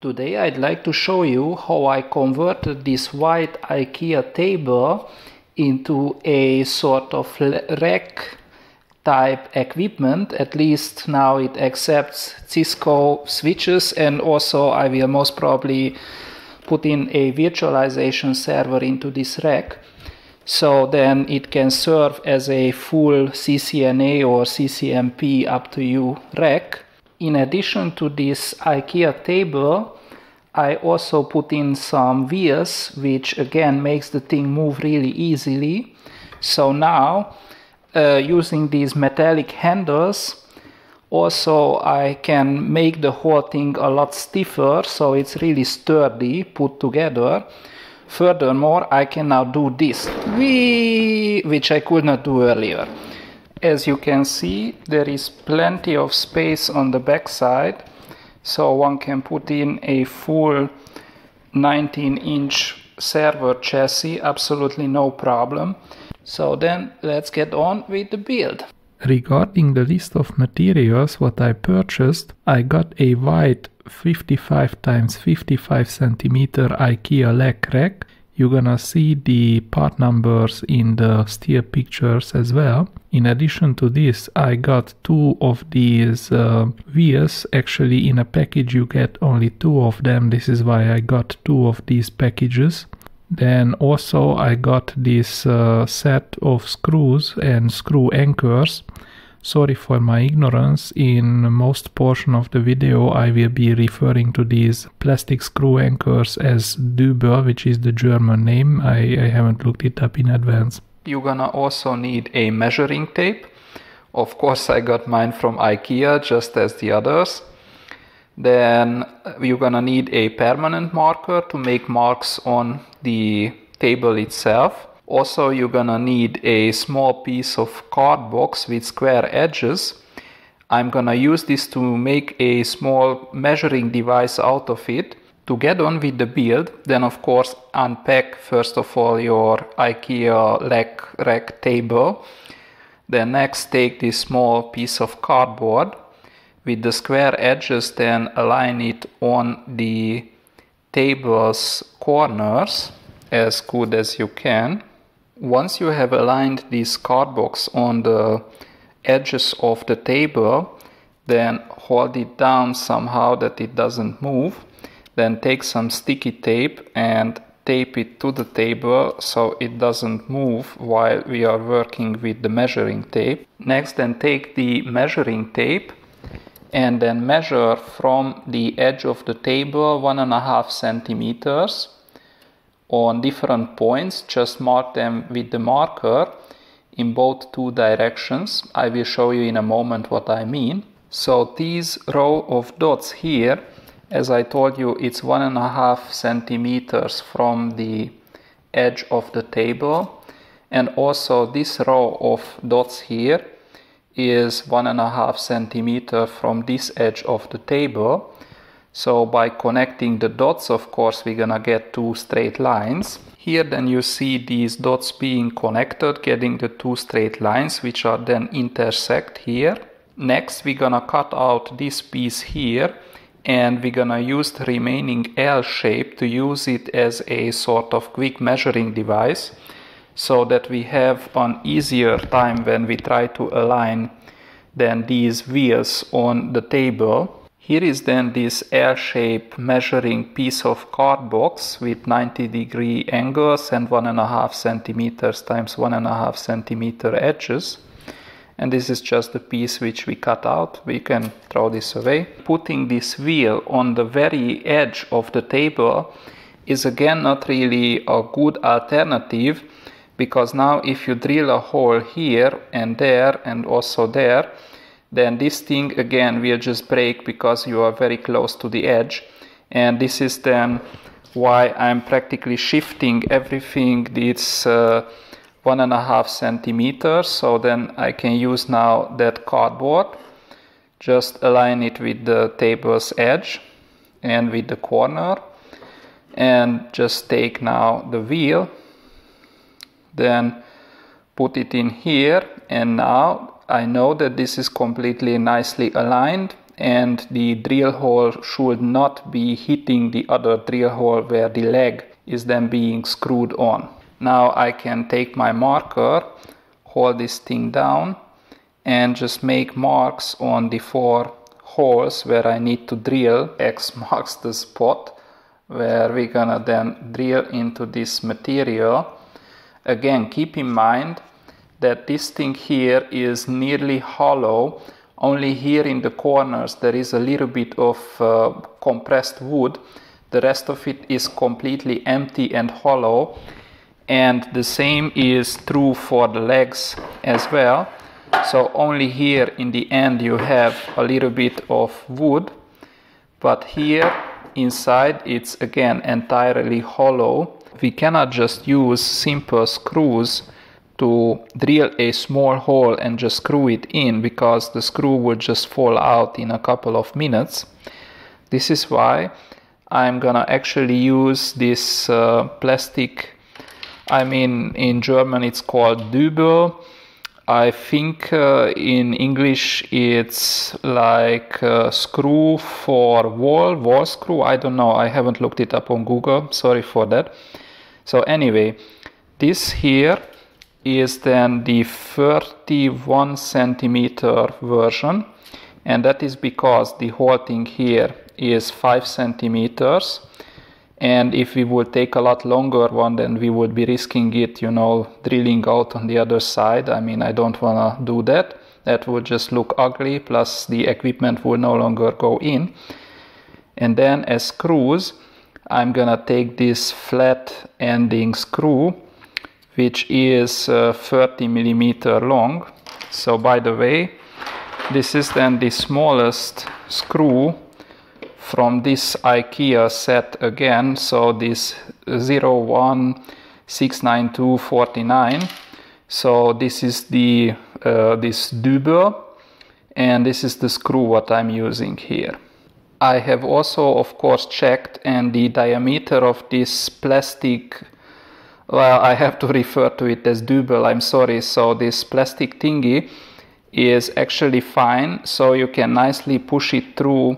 Today I'd like to show you how I converted this white IKEA table into a sort of rack type equipment. At least now it accepts Cisco switches and also I will most probably put in a virtualization server into this rack. So then it can serve as a full CCNA or CCNP up to you rack in addition to this IKEA table, I also put in some wheels, which again makes the thing move really easily. So now, uh, using these metallic handles, also I can make the whole thing a lot stiffer, so it's really sturdy put together. Furthermore, I can now do this, which I could not do earlier. As you can see, there is plenty of space on the back side, so one can put in a full 19 inch server chassis, absolutely no problem. So then let's get on with the build. Regarding the list of materials what I purchased, I got a white 55 x 55 cm IKEA Lack rack. You're gonna see the part numbers in the steer pictures as well. In addition to this, I got two of these uh, wheels. Actually, in a package, you get only two of them. This is why I got two of these packages. Then also I got this uh, set of screws and screw anchors. Sorry for my ignorance, in most portion of the video I will be referring to these plastic screw anchors as Dübel, which is the German name. I, I haven't looked it up in advance you're gonna also need a measuring tape. Of course, I got mine from IKEA just as the others. Then uh, you're gonna need a permanent marker to make marks on the table itself. Also, you're gonna need a small piece of card box with square edges. I'm gonna use this to make a small measuring device out of it to get on with the build, then of course unpack first of all your IKEA Lack rack table. Then next take this small piece of cardboard with the square edges then align it on the table's corners as good as you can. Once you have aligned this card box on the edges of the table, then hold it down somehow that it doesn't move then take some sticky tape and tape it to the table so it doesn't move while we are working with the measuring tape. Next then take the measuring tape and then measure from the edge of the table one and a half centimeters on different points just mark them with the marker in both two directions I will show you in a moment what I mean so these row of dots here as I told you, it's one and a half centimeters from the edge of the table. And also this row of dots here is one and a half centimeter from this edge of the table. So by connecting the dots, of course, we're gonna get two straight lines. Here then you see these dots being connected, getting the two straight lines, which are then intersect here. Next, we're gonna cut out this piece here and we're gonna use the remaining L shape to use it as a sort of quick measuring device so that we have an easier time when we try to align then these wheels on the table. Here is then this L-shape measuring piece of card box with 90 degree angles and one and a half centimeters times one and a half centimeter edges. And this is just the piece which we cut out. We can throw this away. Putting this wheel on the very edge of the table is again not really a good alternative because now if you drill a hole here and there and also there then this thing again will just break because you are very close to the edge. And this is then why I'm practically shifting everything that's uh, one and a half centimeters. So then I can use now that cardboard just align it with the table's edge and with the corner. And just take now the wheel then put it in here. And now I know that this is completely nicely aligned and the drill hole should not be hitting the other drill hole where the leg is then being screwed on. Now I can take my marker, hold this thing down and just make marks on the four holes where I need to drill. X marks the spot where we're gonna then drill into this material. Again, keep in mind that this thing here is nearly hollow. Only here in the corners there is a little bit of uh, compressed wood. The rest of it is completely empty and hollow. And the same is true for the legs as well. So only here in the end you have a little bit of wood, but here inside it's again entirely hollow. We cannot just use simple screws to drill a small hole and just screw it in because the screw would just fall out in a couple of minutes. This is why I'm gonna actually use this uh, plastic, I mean in German it's called Dübel I think uh, in English it's like screw for wall, wall screw. I don't know. I haven't looked it up on Google. Sorry for that. So anyway, this here is then the 31 centimeter version and that is because the whole thing here is 5 centimeters. And if we would take a lot longer one then we would be risking it you know drilling out on the other side. I mean i don't want to do that. That would just look ugly plus the equipment will no longer go in. And then as screws i'm gonna take this flat ending screw which is uh, 30 millimeter long so by the way this is then the smallest screw from this IKEA set again. So this 0169249. So this is the uh, this Dübel and this is the screw what I'm using here. I have also of course checked and the diameter of this plastic well I have to refer to it as Dübel I'm sorry. So this plastic thingy is actually fine so you can nicely push it through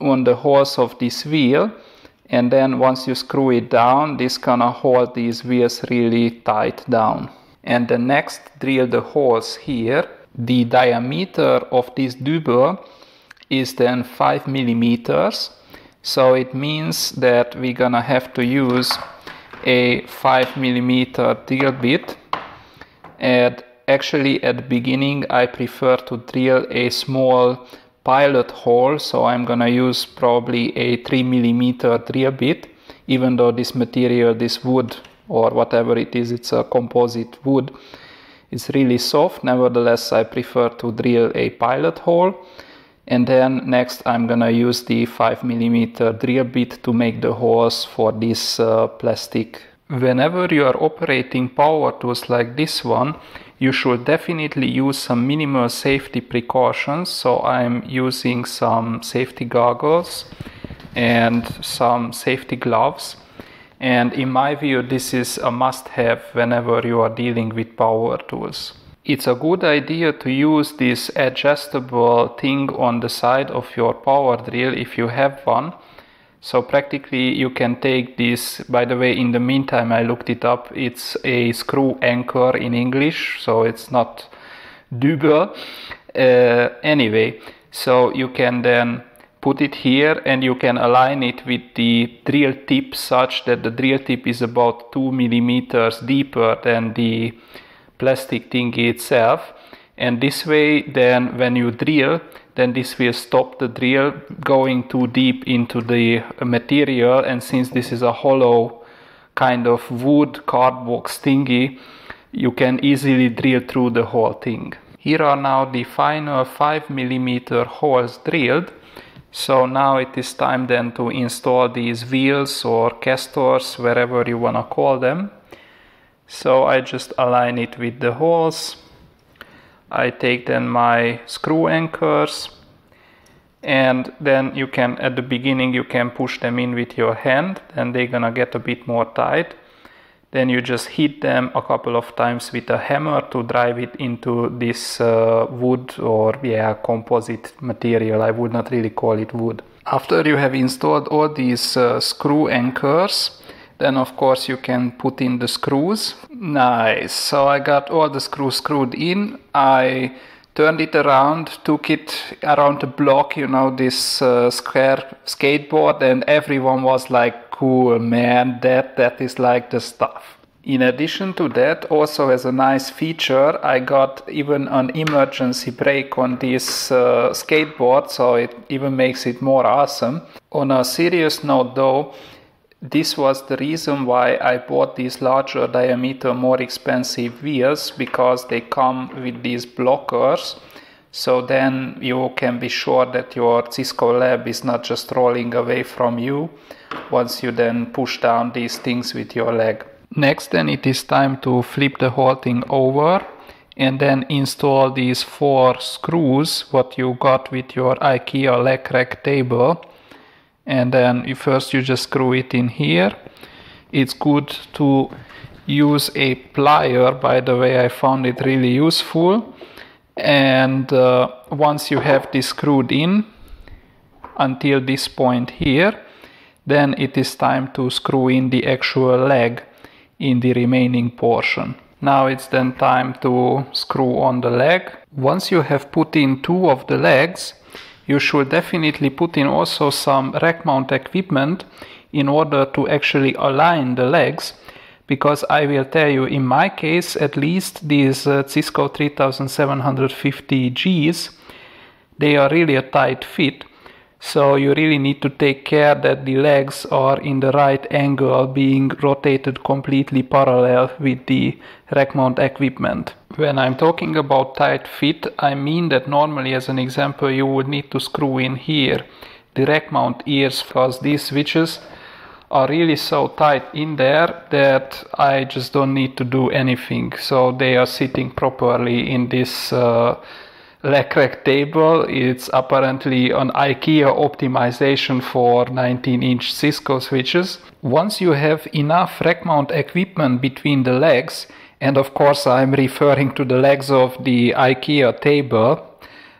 on the holes of this wheel. And then once you screw it down this gonna hold these wheels really tight down. And the next drill the holes here the diameter of this Dübel is then 5 millimeters. So it means that we're gonna have to use a 5 millimeter drill bit. And actually at the beginning I prefer to drill a small pilot hole. So I'm gonna use probably a 3 millimeter drill bit even though this material this wood or whatever it is it's a composite wood it's really soft. Nevertheless I prefer to drill a pilot hole and then next I'm gonna use the 5 millimeter drill bit to make the holes for this uh, plastic whenever you are operating power tools like this one you should definitely use some minimal safety precautions. So I'm using some safety goggles and some safety gloves. And in my view, this is a must have whenever you are dealing with power tools. It's a good idea to use this adjustable thing on the side of your power drill if you have one. So practically you can take this, by the way, in the meantime I looked it up, it's a screw anchor in English, so it's not Dübel. Uh, anyway, so you can then put it here and you can align it with the drill tip such that the drill tip is about 2 millimeters deeper than the plastic thingy itself and this way then when you drill then this will stop the drill going too deep into the material and since this is a hollow kind of wood cardboard thingy you can easily drill through the whole thing. Here are now the final 5 millimeter holes drilled so now it is time then to install these wheels or castors wherever you wanna call them. So I just align it with the holes. I take then my screw anchors. And then you can at the beginning you can push them in with your hand. And they're gonna get a bit more tight. Then you just hit them a couple of times with a hammer to drive it into this uh, wood or yeah composite material. I would not really call it wood. After you have installed all these uh, screw anchors then of course you can put in the screws nice so i got all the screws screwed in i turned it around took it around the block you know this uh, square skateboard and everyone was like cool, man. That that is like the stuff. In addition to that, also as a nice feature, I got even an emergency brake on this uh, skateboard, so it even makes it more awesome. On a serious note, though, this was the reason why I bought these larger diameter, more expensive wheels because they come with these blockers. So then you can be sure that your Cisco lab is not just rolling away from you once you then push down these things with your leg. Next then it is time to flip the whole thing over and then install these four screws what you got with your IKEA Lack rack table and then you first you just screw it in here. It's good to use a plier by the way I found it really useful and uh, once you have this screwed in until this point here then it is time to screw in the actual leg in the remaining portion. Now it's then time to screw on the leg. Once you have put in two of the legs, you should definitely put in also some rack mount equipment in order to actually align the legs because I will tell you in my case at least these uh, Cisco 3750Gs they are really a tight fit so you really need to take care that the legs are in the right angle being rotated completely parallel with the rack mount equipment. When I'm talking about tight fit, I mean that normally as an example you would need to screw in here the rack mount ears because these switches are really so tight in there that I just don't need to do anything. So they are sitting properly in this uh, Lack rack table. It's apparently an IKEA optimization for 19 inch Cisco switches. Once you have enough rack mount equipment between the legs, and of course I'm referring to the legs of the IKEA table.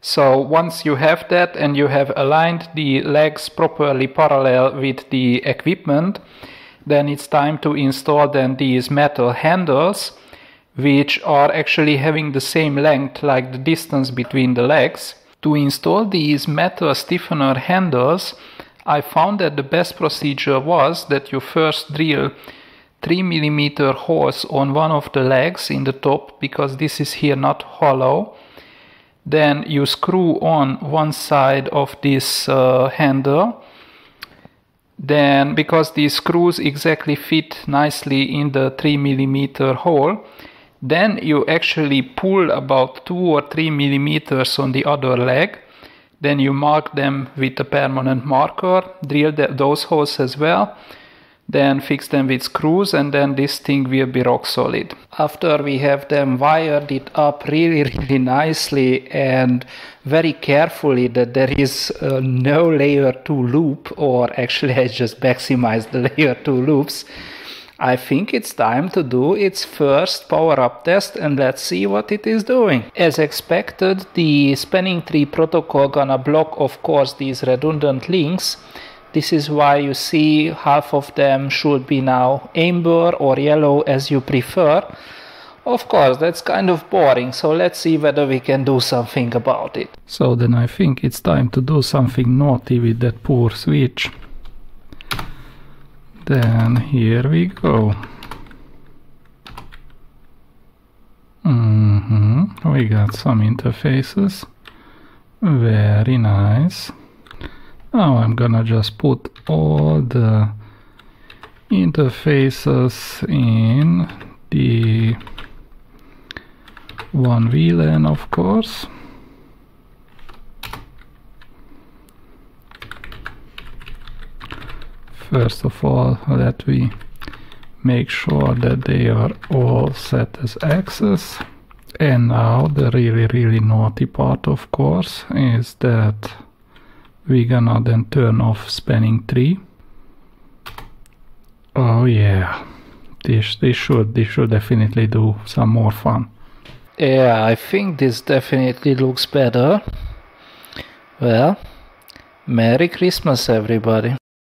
So once you have that and you have aligned the legs properly parallel with the equipment, then it's time to install then these metal handles which are actually having the same length like the distance between the legs. To install these metal stiffener handles, I found that the best procedure was that you first drill 3 mm holes on one of the legs in the top because this is here not hollow. Then you screw on one side of this uh, handle. Then because these screws exactly fit nicely in the 3 mm hole, then you actually pull about 2 or 3 millimeters on the other leg. Then you mark them with a permanent marker, drill those holes as well, then fix them with screws and then this thing will be rock solid. After we have them wired it up really really nicely and very carefully that there is uh, no layer 2 loop or actually I just maximized the layer 2 loops I think it's time to do its first power up test and let's see what it is doing. As expected, the spanning tree protocol gonna block of course these redundant links. This is why you see half of them should be now amber or yellow as you prefer. Of course, that's kind of boring, so let's see whether we can do something about it. So then I think it's time to do something naughty with that poor switch. Then here we go. Mm -hmm. We got some interfaces. Very nice. Now I'm gonna just put all the interfaces in the one VLAN of course. first of all let we make sure that they are all set as access and now the really really naughty part of course is that we're gonna then turn off spanning tree oh yeah This they should they should definitely do some more fun. Yeah, I think this definitely looks better. Well, Merry Christmas, everybody.